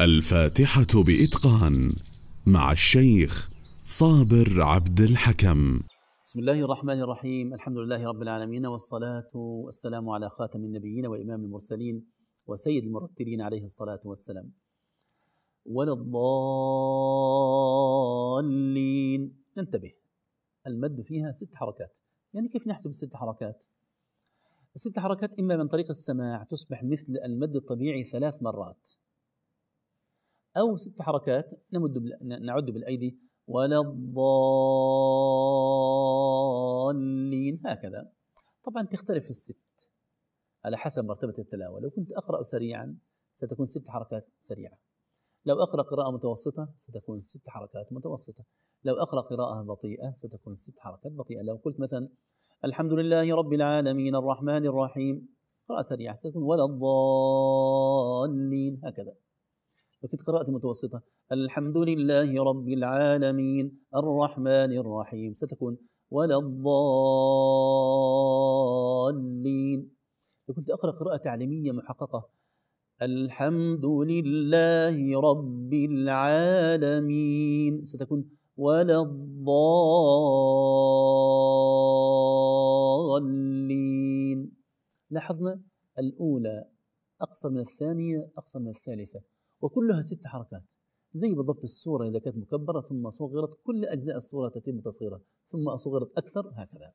الفاتحة بإتقان مع الشيخ صابر عبد الحكم. بسم الله الرحمن الرحيم. الحمد لله رب العالمين والصلاة والسلام على خاتم النبيين وإمام المرسلين وسيد المرتلين عليه الصلاة والسلام. ولا الضالين ننتبه المد فيها ست حركات. يعني كيف نحسب الست حركات؟ الست حركات إما من طريق السماع تصبح مثل المد الطبيعي ثلاث مرات. أو ست حركات نمد نعد بالأيدي ولا الضالين هكذا. طبعا تختلف الست على حسب مرتبة التلاوة. لو كنت أقرأ سريعا ستكون ست حركات سريعة. لو أقرأ قراءة متوسطة ستكون ست حركات متوسطة. لو أقرأ قراءة بطيئة ستكون ست حركات بطيئة. لو قلت مثلا الحمد لله رب العالمين الرحمن الرحيم قراءة سريعة ستكون ولا الضالين هكذا. لو كنت قراءة متوسطة. الحمد لله رب العالمين. الرحمن الرحيم. ستكون. ولا الضالين. لو كنت أقرأ قراءة تعليمية محققة. الحمد لله رب العالمين. ستكون. ولا الضالين. لاحظنا الأولى أقصر من الثانية أقصر من الثالثة. وكلها ست حركات. زي بالضبط الصورة إذا كانت مكبرة ثم صغرت كل أجزاء الصورة تتم تصغيرها ثم صغرت أكثر هكذا.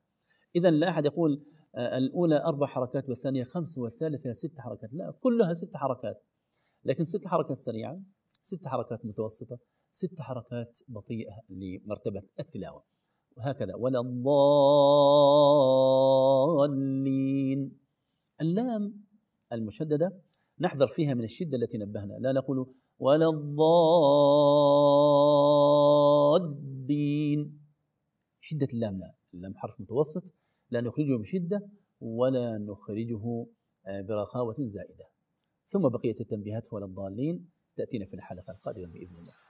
إذا لا أحد يقول آه، الأولى أربع حركات والثانية خمس والثالثة ست حركات. لا كلها ست حركات. لكن ست حركات سريعة ست حركات متوسطة ست حركات بطيئة لمرتبة التلاوة. وهكذا. ولا الضالين. اللام المشددة نحذر فيها من الشدة التي نبهنا. لا نقول ولا الضالين. شدة اللام لا. اللام حرف متوسط. لا نخرجه بشدة ولا نخرجه برخاوة زائدة. ثم بقية التنبيهات ولا الضالين تأتينا في الحلقة القادمة بإذن الله.